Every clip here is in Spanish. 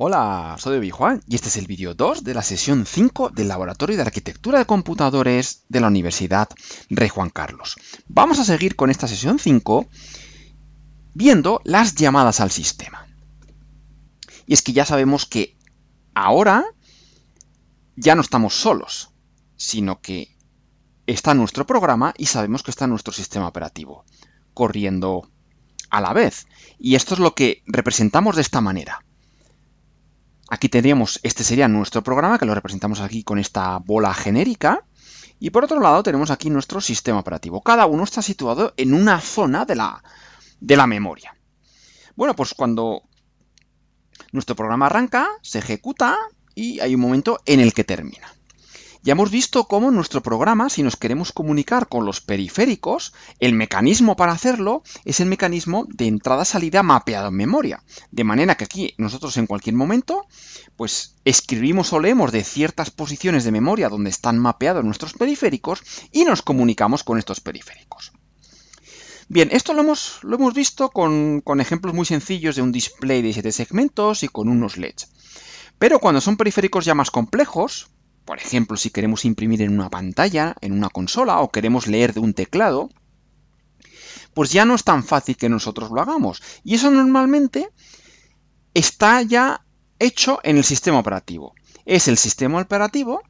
Hola, soy David Juan y este es el vídeo 2 de la sesión 5 del Laboratorio de Arquitectura de Computadores de la Universidad Rey Juan Carlos. Vamos a seguir con esta sesión 5 viendo las llamadas al sistema. Y es que ya sabemos que ahora ya no estamos solos, sino que está nuestro programa y sabemos que está nuestro sistema operativo corriendo a la vez. Y esto es lo que representamos de esta manera. Aquí tendríamos, este sería nuestro programa, que lo representamos aquí con esta bola genérica. Y por otro lado tenemos aquí nuestro sistema operativo. Cada uno está situado en una zona de la, de la memoria. Bueno, pues cuando nuestro programa arranca, se ejecuta y hay un momento en el que termina. Ya hemos visto cómo nuestro programa, si nos queremos comunicar con los periféricos, el mecanismo para hacerlo es el mecanismo de entrada-salida mapeado en memoria. De manera que aquí nosotros en cualquier momento, pues escribimos o leemos de ciertas posiciones de memoria donde están mapeados nuestros periféricos y nos comunicamos con estos periféricos. Bien, esto lo hemos, lo hemos visto con, con ejemplos muy sencillos de un display de 7 segmentos y con unos LEDs. Pero cuando son periféricos ya más complejos, por ejemplo, si queremos imprimir en una pantalla, en una consola, o queremos leer de un teclado, pues ya no es tan fácil que nosotros lo hagamos. Y eso normalmente está ya hecho en el sistema operativo. Es el sistema operativo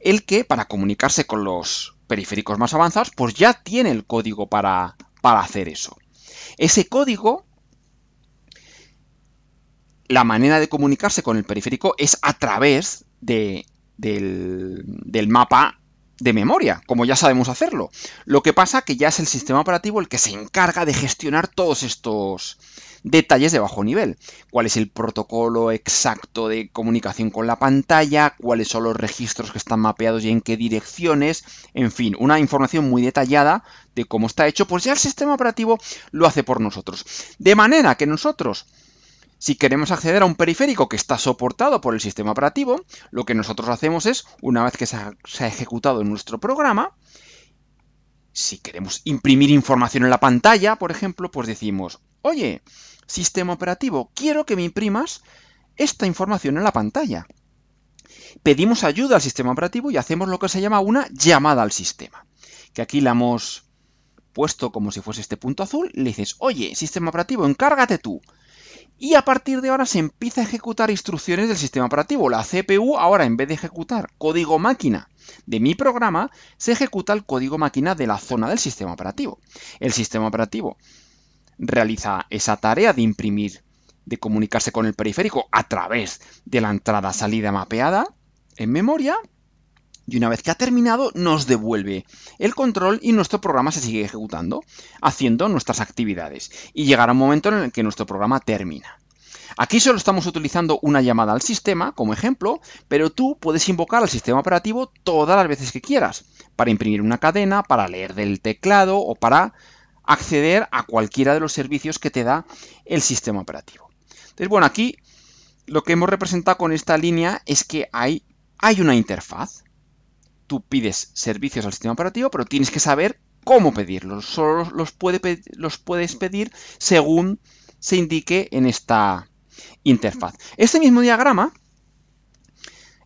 el que, para comunicarse con los periféricos más avanzados, pues ya tiene el código para, para hacer eso. Ese código, la manera de comunicarse con el periférico es a través de del, mapa de memoria, como ya sabemos hacerlo. Lo que pasa que ya es el sistema operativo el que se encarga de gestionar todos estos detalles de bajo nivel. Cuál es el protocolo exacto de comunicación con la pantalla, cuáles son los registros que están mapeados y en qué direcciones, en fin, una información muy detallada de cómo está hecho, pues ya el sistema operativo lo hace por nosotros. De manera que nosotros si queremos acceder a un periférico que está soportado por el sistema operativo, lo que nosotros hacemos es, una vez que se ha, ejecutado nuestro programa, si queremos imprimir información en la pantalla, por ejemplo, pues decimos, oye, sistema operativo, quiero que me imprimas esta información en la pantalla. Pedimos ayuda al sistema operativo y hacemos lo que se llama una llamada al sistema. Que aquí la hemos puesto como si fuese este punto azul. Le dices, oye, sistema operativo, encárgate tú y a partir de ahora se empieza a ejecutar instrucciones del sistema operativo. La CPU ahora en vez de ejecutar código máquina de mi programa, se ejecuta el código máquina de la zona del sistema operativo. El sistema operativo realiza esa tarea de imprimir, de comunicarse con el periférico a través de la entrada-salida mapeada en memoria y una vez que ha terminado nos devuelve el control y nuestro programa se sigue ejecutando, haciendo nuestras actividades. Y llegará un momento en el que nuestro programa termina. Aquí solo estamos utilizando una llamada al sistema como ejemplo, pero tú puedes invocar al sistema operativo todas las veces que quieras, para imprimir una cadena, para leer del teclado o para acceder a cualquiera de los servicios que te da el sistema operativo. Entonces, bueno, aquí lo que hemos representado con esta línea es que hay, hay una interfaz tú pides servicios al sistema operativo, pero tienes que saber cómo pedirlos. Solo los, los puedes pedir según se indique en esta interfaz. Este mismo diagrama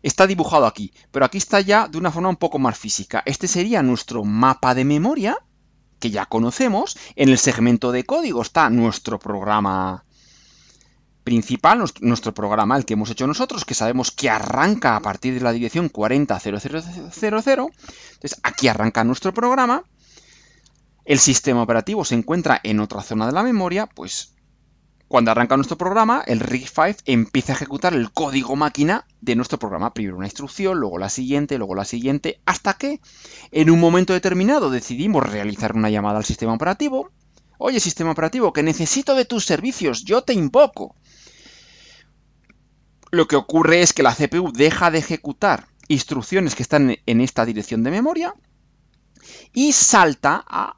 está dibujado aquí, pero aquí está ya de una forma un poco más física. Este sería nuestro mapa de memoria, que ya conocemos. En el segmento de código está nuestro programa principal, nuestro programa, el que hemos hecho nosotros, que sabemos que arranca a partir de la dirección 40.000. Entonces, aquí arranca nuestro programa. El sistema operativo se encuentra en otra zona de la memoria, pues cuando arranca nuestro programa, el RIG5 empieza a ejecutar el código máquina de nuestro programa. Primero una instrucción, luego la siguiente, luego la siguiente, hasta que en un momento determinado decidimos realizar una llamada al sistema operativo. Oye, sistema operativo, que necesito de tus servicios, yo te invoco lo que ocurre es que la CPU deja de ejecutar instrucciones que están en esta dirección de memoria y salta a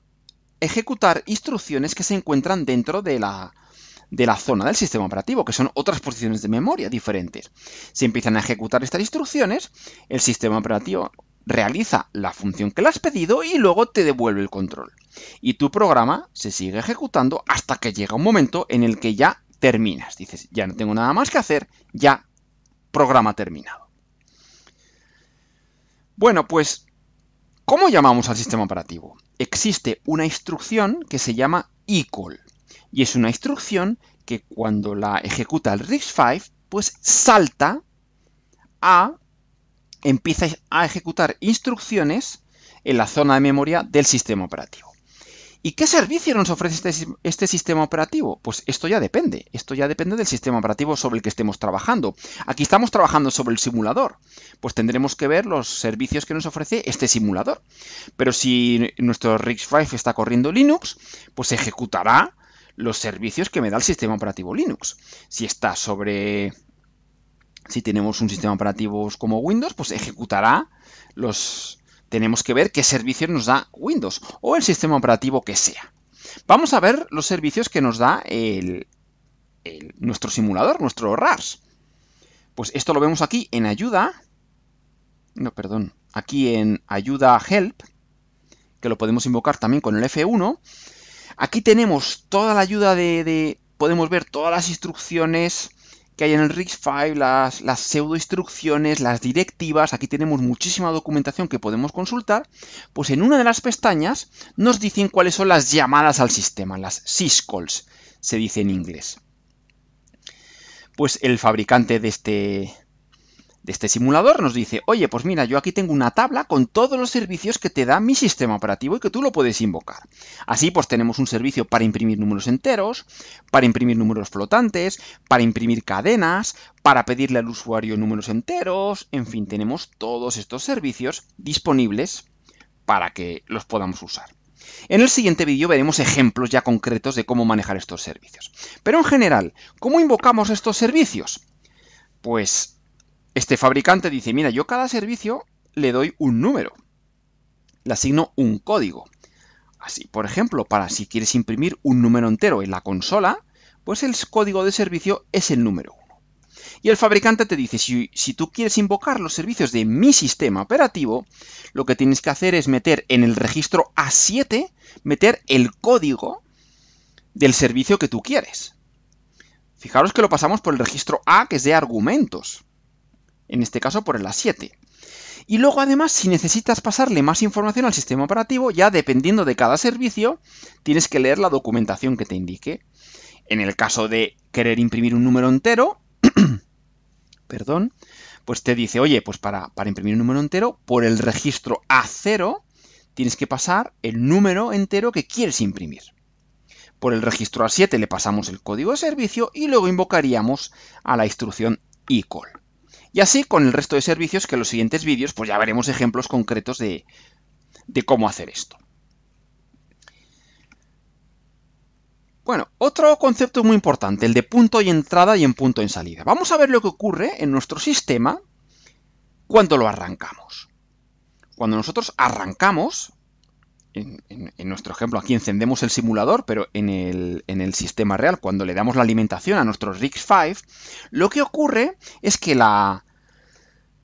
ejecutar instrucciones que se encuentran dentro de la, de la zona del sistema operativo, que son otras posiciones de memoria diferentes. Se empiezan a ejecutar estas instrucciones, el sistema operativo realiza la función que le has pedido y luego te devuelve el control. Y tu programa se sigue ejecutando hasta que llega un momento en el que ya terminas. Dices, ya no tengo nada más que hacer, ya programa terminado. Bueno, pues, ¿cómo llamamos al sistema operativo? Existe una instrucción que se llama equal y es una instrucción que cuando la ejecuta el RISC-V, pues salta a, empieza a ejecutar instrucciones en la zona de memoria del sistema operativo. ¿Y qué servicio nos ofrece este, este, sistema operativo? Pues esto ya depende. Esto ya depende del sistema operativo sobre el que estemos trabajando. Aquí estamos trabajando sobre el simulador. Pues tendremos que ver los servicios que nos ofrece este simulador. Pero si nuestro RISC-V está corriendo Linux, pues ejecutará los servicios que me da el sistema operativo Linux. Si está sobre... Si tenemos un sistema operativo como Windows, pues ejecutará los, tenemos que ver qué servicios nos da Windows o el sistema operativo que sea. Vamos a ver los servicios que nos da nuestro simulador, nuestro RARS. Pues esto lo vemos aquí en ayuda. No, perdón. Aquí en ayuda help, que lo podemos invocar también con el F1. Aquí tenemos toda la ayuda de podemos ver todas las instrucciones que hay en el RISC-V, las, las pseudo instrucciones, las directivas, aquí tenemos muchísima documentación que podemos consultar, pues en una de las pestañas nos dicen cuáles son las llamadas al sistema, las syscalls, se dice en inglés. Pues el fabricante de este, de este simulador nos dice, oye, pues mira, yo aquí tengo una tabla con todos los servicios que te da mi sistema operativo y que tú lo puedes invocar. Así pues tenemos un servicio para imprimir números enteros, para imprimir números flotantes, para imprimir cadenas, para pedirle al usuario números enteros, en fin, tenemos todos estos servicios disponibles para que los podamos usar. En el siguiente vídeo veremos ejemplos ya concretos de cómo manejar estos servicios. Pero en general, ¿cómo invocamos estos servicios? Pues este fabricante dice, mira, yo cada servicio le doy un número, le asigno un código. Así, por ejemplo, para si quieres imprimir un número entero en la consola, pues el código de servicio es el número 1. Y el fabricante te dice, si, si, tú quieres invocar los servicios de mi sistema operativo, lo que tienes que hacer es meter en el registro A7, meter el código del servicio que tú quieres. Fijaros que lo pasamos por el registro A, que es de argumentos en este caso por el A7. Y luego además, si necesitas pasarle más información al sistema operativo, ya dependiendo de cada servicio, tienes que leer la documentación que te indique. En el caso de querer imprimir un número entero, perdón, pues te dice, oye, pues para, imprimir un número entero, por el registro A0, tienes que pasar el número entero que quieres imprimir. Por el registro A7 le pasamos el código de servicio y luego invocaríamos a la instrucción equal. Y así con el resto de servicios que en los siguientes vídeos pues ya veremos ejemplos concretos de, de cómo hacer esto. Bueno, otro concepto muy importante, el de punto y entrada y en punto en salida. Vamos a ver lo que ocurre en nuestro sistema cuando lo arrancamos. Cuando nosotros arrancamos, en, nuestro ejemplo aquí encendemos el simulador, pero en el, sistema real, cuando le damos la alimentación a nuestro RISC-V, lo que ocurre es que la,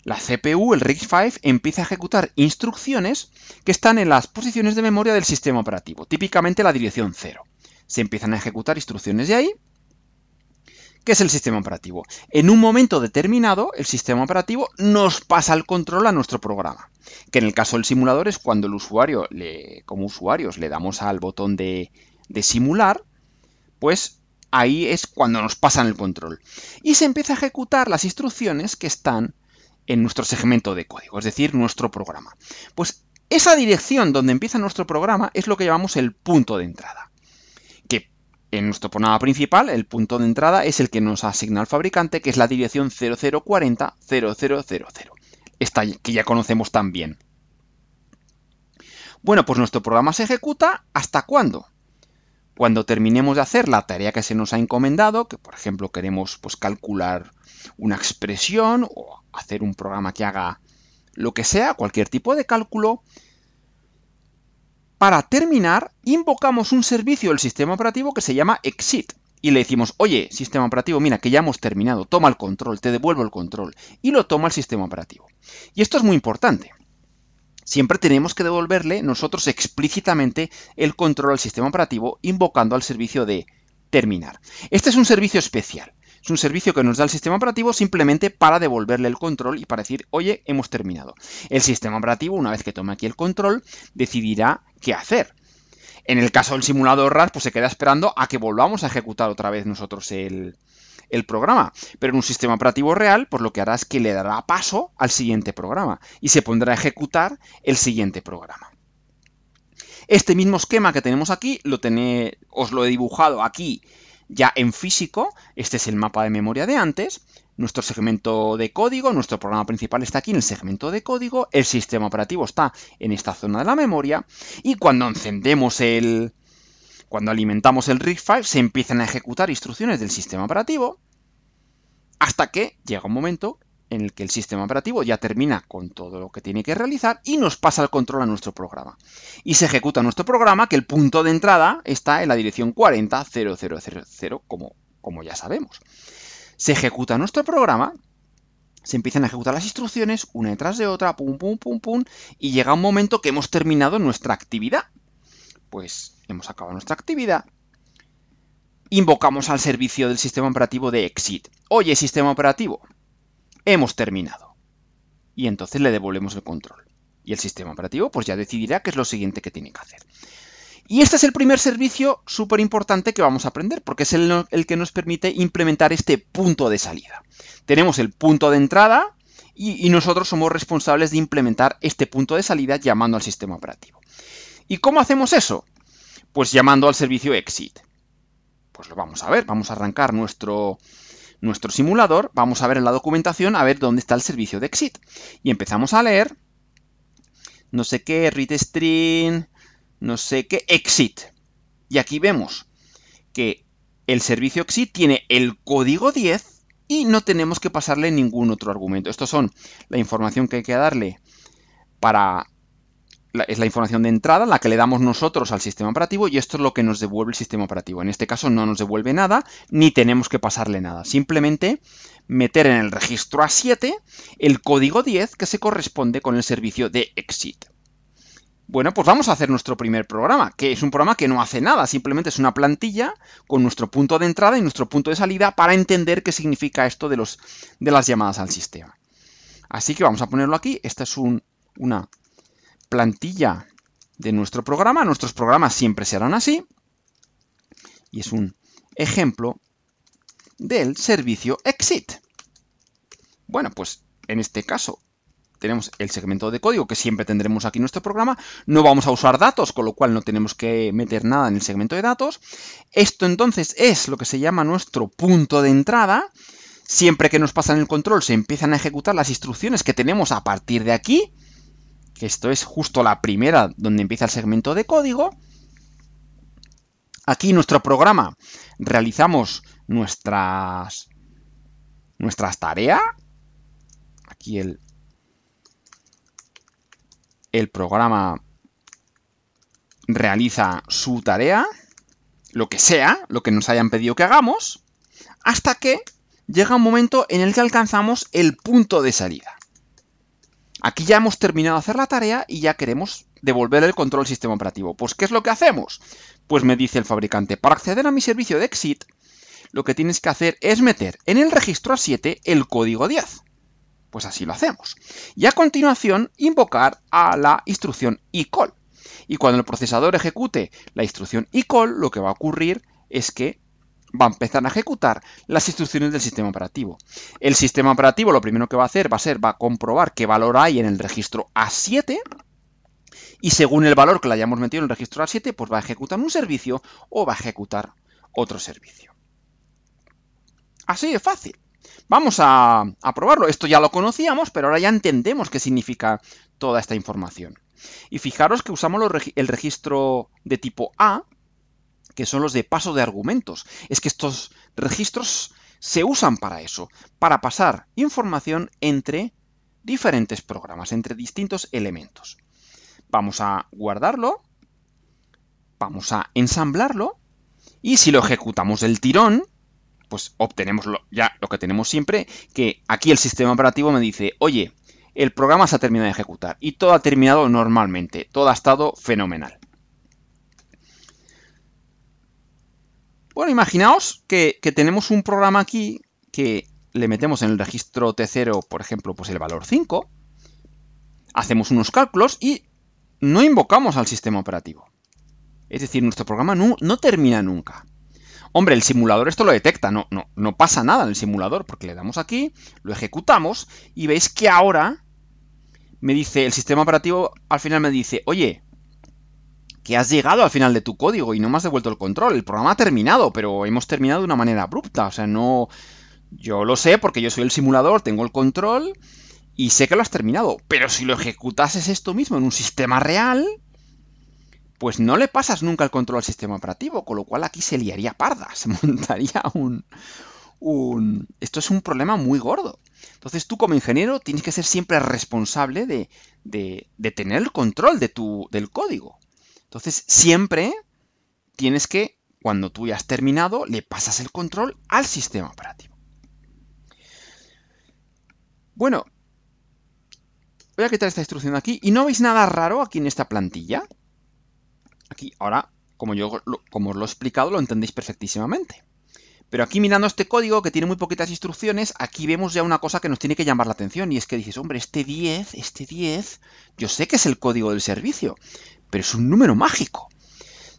CPU, el RISC-V, empieza a ejecutar instrucciones que están en las posiciones de memoria del sistema operativo, típicamente la dirección 0. Se empiezan a ejecutar instrucciones de ahí ¿Qué es el sistema operativo? En un momento determinado, el sistema operativo nos pasa el control a nuestro programa. Que en el caso del simulador es cuando el usuario, como usuarios, le damos al botón de, de simular, pues ahí es cuando nos pasan el control. Y se empieza a ejecutar las instrucciones que están en nuestro segmento de código, es decir, nuestro programa. Pues esa dirección donde empieza nuestro programa es lo que llamamos el punto de entrada en nuestro programa principal, el punto de entrada es el que nos asigna el fabricante, que es la dirección 0040-0000. Esta que ya conocemos tan bien. Bueno, pues nuestro programa se ejecuta ¿hasta cuándo? Cuando terminemos de hacer la tarea que se nos ha encomendado, que por ejemplo queremos pues, calcular una expresión o hacer un programa que haga lo que sea, cualquier tipo de cálculo, para terminar, invocamos un servicio del sistema operativo que se llama exit. Y le decimos, oye, sistema operativo, mira que ya hemos terminado, toma el control, te devuelvo el control. Y lo toma el sistema operativo. Y esto es muy importante. Siempre tenemos que devolverle nosotros explícitamente el control al sistema operativo invocando al servicio de terminar. Este es un servicio especial. Es un servicio que nos da el sistema operativo simplemente para devolverle el control y para decir, oye, hemos terminado. El sistema operativo, una vez que tome aquí el control, decidirá qué hacer. En el caso del simulador RAS, pues se queda esperando a que volvamos a ejecutar otra vez nosotros el, el programa. Pero en un sistema operativo real, pues lo que hará es que le dará paso al siguiente programa y se pondrá a ejecutar el siguiente programa. Este mismo esquema que tenemos aquí, lo os lo he dibujado aquí ya en físico, este es el mapa de memoria de antes, nuestro segmento de código, nuestro programa principal está aquí en el segmento de código, el sistema operativo está en esta zona de la memoria, y cuando encendemos el... Cuando alimentamos el RIG se empiezan a ejecutar instrucciones del sistema operativo, hasta que llega un momento en el que el sistema operativo ya termina con todo lo que tiene que realizar y nos pasa el control a nuestro programa. Y se ejecuta nuestro programa que el punto de entrada está en la dirección 40.0000, como, como ya sabemos. Se ejecuta nuestro programa, se empiezan a ejecutar las instrucciones una detrás de otra, pum, pum, pum, pum, y llega un momento que hemos terminado nuestra actividad. Pues hemos acabado nuestra actividad, invocamos al servicio del sistema operativo de exit. Oye, sistema operativo, hemos terminado. Y entonces le devolvemos el control. Y el sistema operativo pues ya decidirá qué es lo siguiente que tiene que hacer. Y este es el primer servicio súper importante que vamos a aprender, porque es el, que nos permite implementar este punto de salida. Tenemos el punto de entrada y, y nosotros somos responsables de implementar este punto de salida llamando al sistema operativo. ¿Y cómo hacemos eso? Pues llamando al servicio exit. Pues lo vamos a ver, vamos a arrancar nuestro, nuestro simulador, vamos a ver en la documentación a ver dónde está el servicio de exit. Y empezamos a leer, no sé qué, read string, no sé qué, exit. Y aquí vemos que el servicio exit tiene el código 10 y no tenemos que pasarle ningún otro argumento. Estos son la información que hay que darle para es la información de entrada, la que le damos nosotros al sistema operativo y esto es lo que nos devuelve el sistema operativo. En este caso no nos devuelve nada ni tenemos que pasarle nada. Simplemente meter en el registro A7 el código 10 que se corresponde con el servicio de exit. Bueno, pues vamos a hacer nuestro primer programa, que es un programa que no hace nada, simplemente es una plantilla con nuestro punto de entrada y nuestro punto de salida para entender qué significa esto de, los, de las llamadas al sistema. Así que vamos a ponerlo aquí. Esta es un, una plantilla de nuestro programa. Nuestros programas siempre serán así. Y es un ejemplo del servicio exit. Bueno, pues en este caso tenemos el segmento de código que siempre tendremos aquí en nuestro programa. No vamos a usar datos, con lo cual no tenemos que meter nada en el segmento de datos. Esto entonces es lo que se llama nuestro punto de entrada. Siempre que nos pasan el control se empiezan a ejecutar las instrucciones que tenemos a partir de aquí esto es justo la primera donde empieza el segmento de código. Aquí en nuestro programa realizamos nuestras, nuestras tareas. Aquí el, el programa realiza su tarea, lo que sea, lo que nos hayan pedido que hagamos, hasta que llega un momento en el que alcanzamos el punto de salida. Aquí ya hemos terminado de hacer la tarea y ya queremos devolver el control al sistema operativo. Pues, ¿qué es lo que hacemos? Pues me dice el fabricante, para acceder a mi servicio de exit, lo que tienes que hacer es meter en el registro A7 el código 10. Pues así lo hacemos. Y a continuación, invocar a la instrucción eCall. Y cuando el procesador ejecute la instrucción eCall, lo que va a ocurrir es que va a empezar a ejecutar las instrucciones del sistema operativo. El sistema operativo lo primero que va a hacer va a ser, va a comprobar qué valor hay en el registro A7 y según el valor que le hayamos metido en el registro A7, pues va a ejecutar un servicio o va a ejecutar otro servicio. Así de fácil. Vamos a, probarlo. Esto ya lo conocíamos, pero ahora ya entendemos qué significa toda esta información. Y fijaros que usamos el registro de tipo A que son los de paso de argumentos. Es que estos registros se usan para eso, para pasar información entre diferentes programas, entre distintos elementos. Vamos a guardarlo, vamos a ensamblarlo, y si lo ejecutamos del tirón, pues obtenemos ya lo que tenemos siempre, que aquí el sistema operativo me dice, oye, el programa se ha terminado de ejecutar, y todo ha terminado normalmente, todo ha estado fenomenal. Bueno, imaginaos que, tenemos un programa aquí que le metemos en el registro T0, por ejemplo, pues el valor 5, hacemos unos cálculos y no invocamos al sistema operativo. Es decir, nuestro programa no, no, termina nunca. Hombre, el simulador esto lo detecta, no, no, no pasa nada en el simulador, porque le damos aquí, lo ejecutamos y veis que ahora me dice, el sistema operativo al final me dice, oye, que has llegado al final de tu código y no me has devuelto el control. El programa ha terminado, pero hemos terminado de una manera abrupta. O sea, no... Yo lo sé porque yo soy el simulador, tengo el control y sé que lo has terminado. Pero si lo ejecutases esto mismo en un sistema real, pues no le pasas nunca el control al sistema operativo, con lo cual aquí se liaría parda, se montaría un... un... Esto es un problema muy gordo. Entonces tú como ingeniero tienes que ser siempre responsable de, de, de tener el control de tu, del código. Entonces, siempre tienes que, cuando tú ya has terminado, le pasas el control al sistema operativo. Bueno, voy a quitar esta instrucción aquí. ¿Y no veis nada raro aquí en esta plantilla? Aquí, ahora, como yo como os lo he explicado, lo entendéis perfectísimamente. Pero aquí mirando este código, que tiene muy poquitas instrucciones, aquí vemos ya una cosa que nos tiene que llamar la atención. Y es que dices, hombre, este 10, este 10, yo sé que es el código del servicio pero es un número mágico.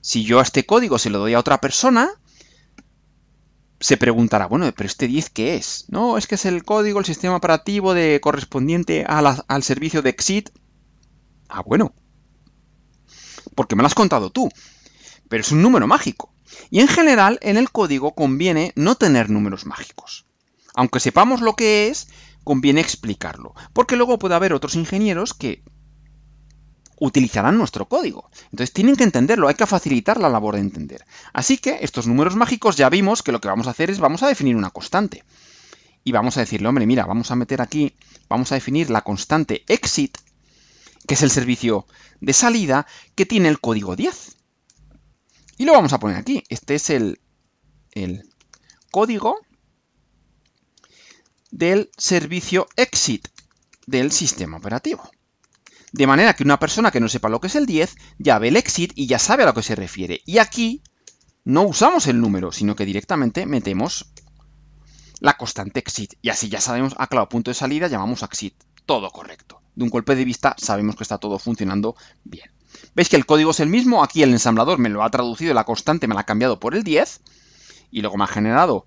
Si yo a este código se lo doy a otra persona, se preguntará, bueno, pero este 10 ¿qué es? No, es que es el código, el sistema operativo de correspondiente al servicio de Exit. Ah, bueno. Porque me lo has contado tú. Pero es un número mágico. Y en general, en el código conviene no tener números mágicos. Aunque sepamos lo que es, conviene explicarlo. Porque luego puede haber otros ingenieros que utilizarán nuestro código. Entonces tienen que entenderlo, hay que facilitar la labor de entender. Así que estos números mágicos ya vimos que lo que vamos a hacer es vamos a definir una constante. Y vamos a decirle, hombre, mira, vamos a meter aquí, vamos a definir la constante exit, que es el servicio de salida, que tiene el código 10. Y lo vamos a poner aquí. Este es el, el código del servicio exit del sistema operativo. De manera que una persona que no sepa lo que es el 10 ya ve el exit y ya sabe a lo que se refiere. Y aquí no usamos el número, sino que directamente metemos la constante exit. Y así ya sabemos, ah, claro, punto de salida llamamos exit. Todo correcto. De un golpe de vista sabemos que está todo funcionando bien. ¿Veis que el código es el mismo? Aquí el ensamblador me lo ha traducido, la constante me la ha cambiado por el 10. Y luego me ha generado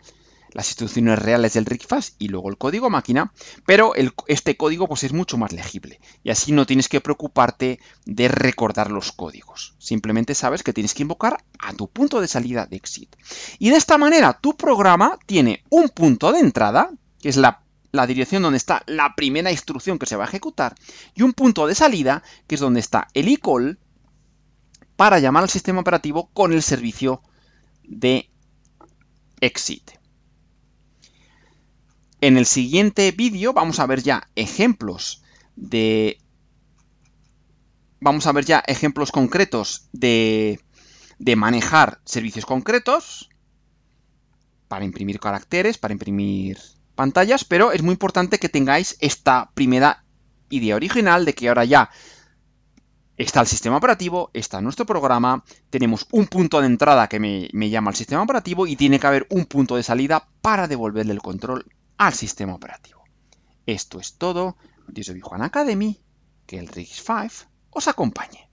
las instrucciones reales del rickfast y luego el código máquina, pero este código pues es mucho más legible y así no tienes que preocuparte de recordar los códigos. Simplemente sabes que tienes que invocar a tu punto de salida de exit. Y de esta manera tu programa tiene un punto de entrada, que es la, la dirección donde está la primera instrucción que se va a ejecutar, y un punto de salida, que es donde está el icall, para llamar al sistema operativo con el servicio de exit. En el siguiente vídeo vamos a ver ya ejemplos de... Vamos a ver ya ejemplos concretos de, de manejar servicios concretos para imprimir caracteres, para imprimir pantallas, pero es muy importante que tengáis esta primera idea original de que ahora ya está el sistema operativo, está nuestro programa, tenemos un punto de entrada que me, llama el sistema operativo y tiene que haber un punto de salida para devolverle el control al sistema operativo. Esto es todo desde Juan Academy, que el RIX 5 os acompañe.